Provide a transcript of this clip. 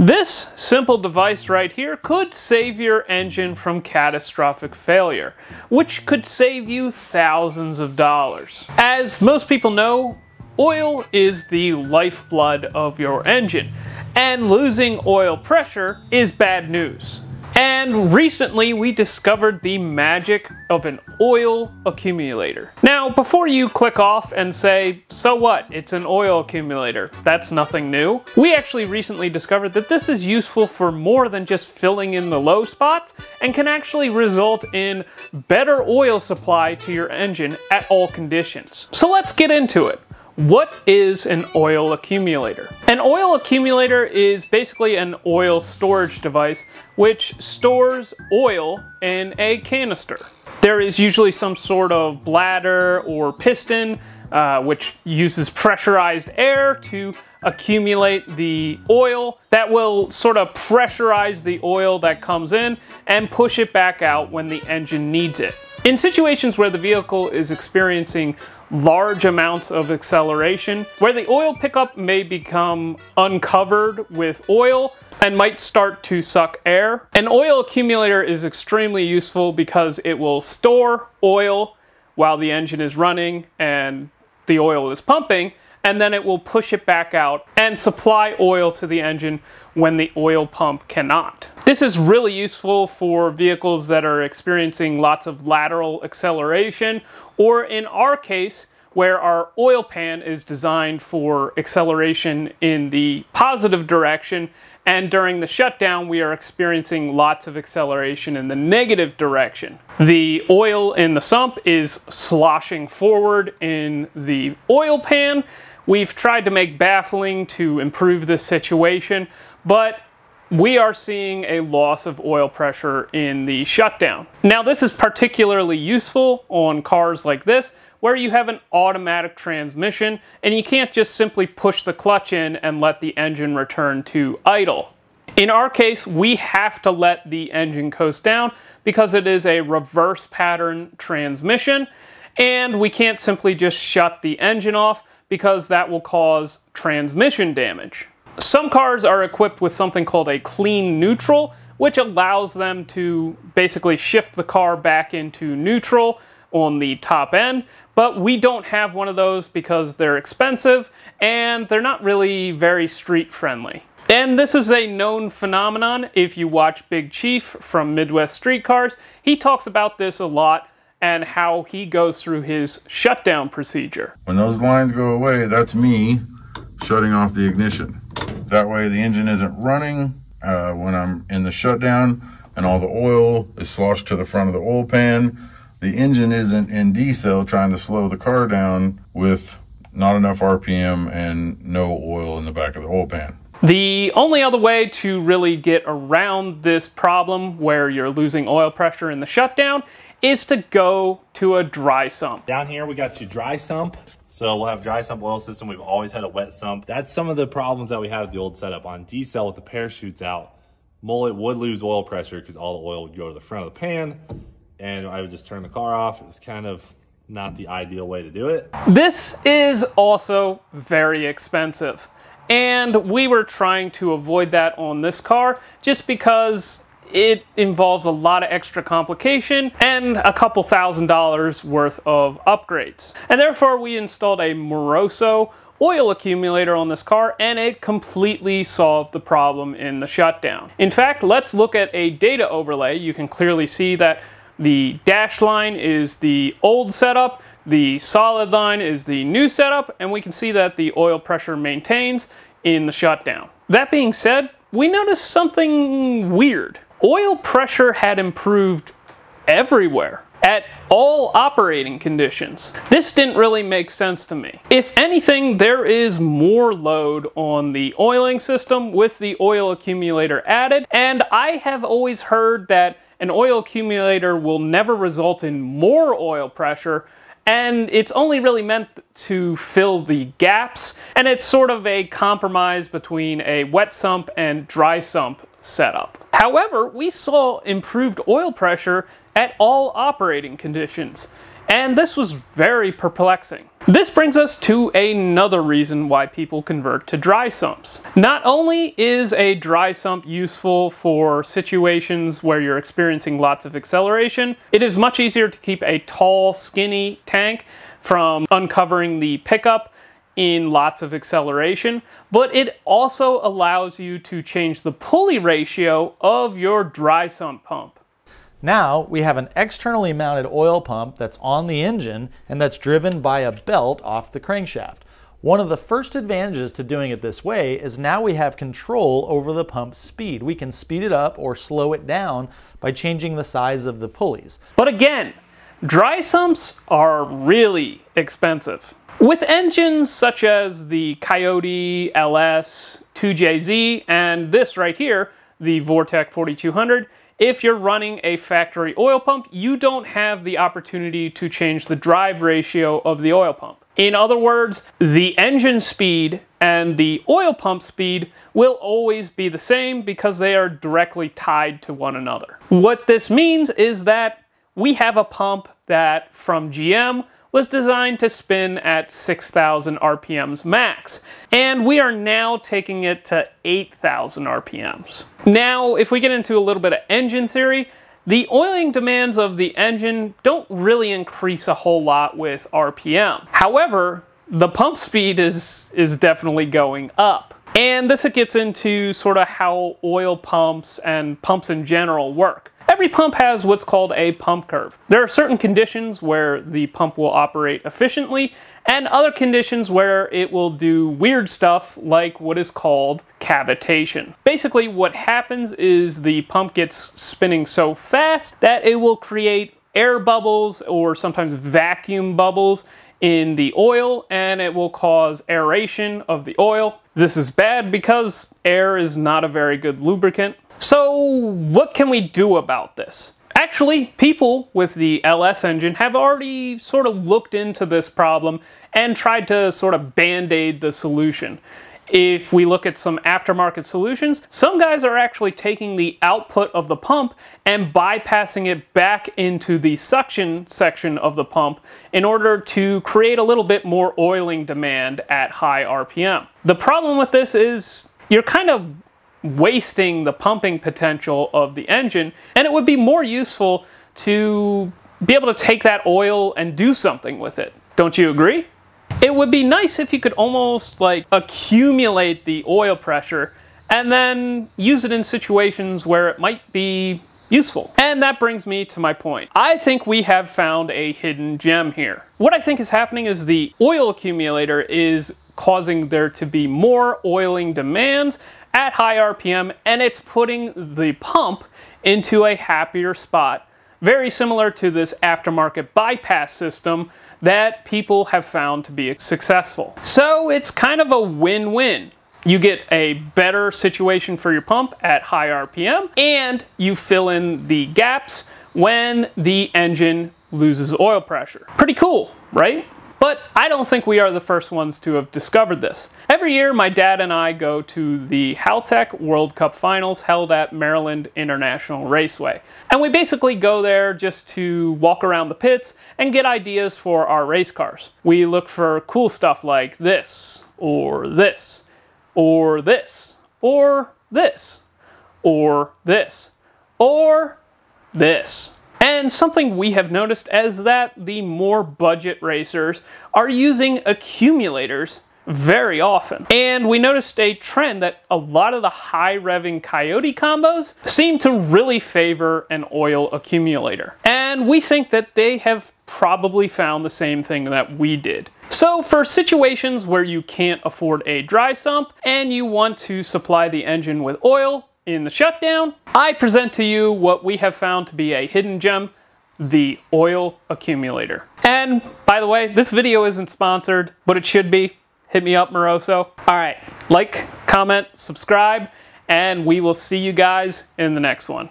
This simple device right here could save your engine from catastrophic failure, which could save you thousands of dollars. As most people know, oil is the lifeblood of your engine, and losing oil pressure is bad news. And recently we discovered the magic of an oil accumulator. Now, before you click off and say, so what, it's an oil accumulator, that's nothing new. We actually recently discovered that this is useful for more than just filling in the low spots and can actually result in better oil supply to your engine at all conditions. So let's get into it. What is an oil accumulator? An oil accumulator is basically an oil storage device which stores oil in a canister. There is usually some sort of bladder or piston uh, which uses pressurized air to accumulate the oil that will sort of pressurize the oil that comes in and push it back out when the engine needs it. In situations where the vehicle is experiencing large amounts of acceleration, where the oil pickup may become uncovered with oil and might start to suck air. An oil accumulator is extremely useful because it will store oil while the engine is running and the oil is pumping, and then it will push it back out and supply oil to the engine when the oil pump cannot. This is really useful for vehicles that are experiencing lots of lateral acceleration, or in our case, where our oil pan is designed for acceleration in the positive direction, and during the shutdown, we are experiencing lots of acceleration in the negative direction. The oil in the sump is sloshing forward in the oil pan. We've tried to make baffling to improve this situation, but we are seeing a loss of oil pressure in the shutdown. Now this is particularly useful on cars like this where you have an automatic transmission and you can't just simply push the clutch in and let the engine return to idle. In our case, we have to let the engine coast down because it is a reverse pattern transmission and we can't simply just shut the engine off because that will cause transmission damage. Some cars are equipped with something called a clean neutral, which allows them to basically shift the car back into neutral on the top end, but we don't have one of those because they're expensive and they're not really very street friendly. And this is a known phenomenon. If you watch Big Chief from Midwest Street Cars, he talks about this a lot and how he goes through his shutdown procedure. When those lines go away, that's me shutting off the ignition. That way the engine isn't running uh, when I'm in the shutdown and all the oil is sloshed to the front of the oil pan. The engine isn't in decel trying to slow the car down with not enough RPM and no oil in the back of the oil pan. The only other way to really get around this problem where you're losing oil pressure in the shutdown is to go to a dry sump. Down here we got your dry sump. So we'll have dry sump oil system. We've always had a wet sump. That's some of the problems that we had with the old setup. On decel with the parachutes out, mullet would lose oil pressure because all the oil would go to the front of the pan and I would just turn the car off. It's kind of not the ideal way to do it. This is also very expensive. And we were trying to avoid that on this car just because it involves a lot of extra complication and a couple thousand dollars worth of upgrades. And therefore we installed a Moroso oil accumulator on this car and it completely solved the problem in the shutdown. In fact, let's look at a data overlay. You can clearly see that the dash line is the old setup, the solid line is the new setup, and we can see that the oil pressure maintains in the shutdown. That being said, we noticed something weird oil pressure had improved everywhere at all operating conditions. This didn't really make sense to me. If anything, there is more load on the oiling system with the oil accumulator added, and I have always heard that an oil accumulator will never result in more oil pressure, and it's only really meant to fill the gaps, and it's sort of a compromise between a wet sump and dry sump setup. However, we saw improved oil pressure at all operating conditions. And this was very perplexing. This brings us to another reason why people convert to dry sumps. Not only is a dry sump useful for situations where you're experiencing lots of acceleration, it is much easier to keep a tall, skinny tank from uncovering the pickup in lots of acceleration, but it also allows you to change the pulley ratio of your dry sump pump. Now we have an externally mounted oil pump that's on the engine and that's driven by a belt off the crankshaft. One of the first advantages to doing it this way is now we have control over the pump speed. We can speed it up or slow it down by changing the size of the pulleys. But again, dry sumps are really expensive. With engines such as the Coyote LS 2JZ and this right here, the Vortec 4200, if you're running a factory oil pump, you don't have the opportunity to change the drive ratio of the oil pump. In other words, the engine speed and the oil pump speed will always be the same because they are directly tied to one another. What this means is that we have a pump that from GM was designed to spin at 6,000 RPMs max, and we are now taking it to 8,000 RPMs. Now, if we get into a little bit of engine theory, the oiling demands of the engine don't really increase a whole lot with RPM. However, the pump speed is, is definitely going up. And this gets into sort of how oil pumps and pumps in general work. Every pump has what's called a pump curve. There are certain conditions where the pump will operate efficiently and other conditions where it will do weird stuff like what is called cavitation. Basically what happens is the pump gets spinning so fast that it will create air bubbles or sometimes vacuum bubbles in the oil and it will cause aeration of the oil. This is bad because air is not a very good lubricant. So what can we do about this? Actually, people with the LS engine have already sort of looked into this problem and tried to sort of band-aid the solution. If we look at some aftermarket solutions, some guys are actually taking the output of the pump and bypassing it back into the suction section of the pump in order to create a little bit more oiling demand at high RPM. The problem with this is you're kind of wasting the pumping potential of the engine, and it would be more useful to be able to take that oil and do something with it. Don't you agree? It would be nice if you could almost like accumulate the oil pressure and then use it in situations where it might be useful. And that brings me to my point. I think we have found a hidden gem here. What I think is happening is the oil accumulator is causing there to be more oiling demands at high RPM and it's putting the pump into a happier spot. Very similar to this aftermarket bypass system that people have found to be successful. So it's kind of a win-win. You get a better situation for your pump at high RPM and you fill in the gaps when the engine loses oil pressure. Pretty cool, right? But I don't think we are the first ones to have discovered this. Every year, my dad and I go to the Haltech World Cup Finals held at Maryland International Raceway. And we basically go there just to walk around the pits and get ideas for our race cars. We look for cool stuff like this, or this, or this, or this, or this, or this. And something we have noticed is that the more budget racers are using accumulators very often. And we noticed a trend that a lot of the high revving Coyote combos seem to really favor an oil accumulator. And we think that they have probably found the same thing that we did. So for situations where you can't afford a dry sump and you want to supply the engine with oil, in the shutdown, I present to you what we have found to be a hidden gem, the oil accumulator. And by the way, this video isn't sponsored, but it should be. Hit me up, Moroso. All right, like, comment, subscribe, and we will see you guys in the next one.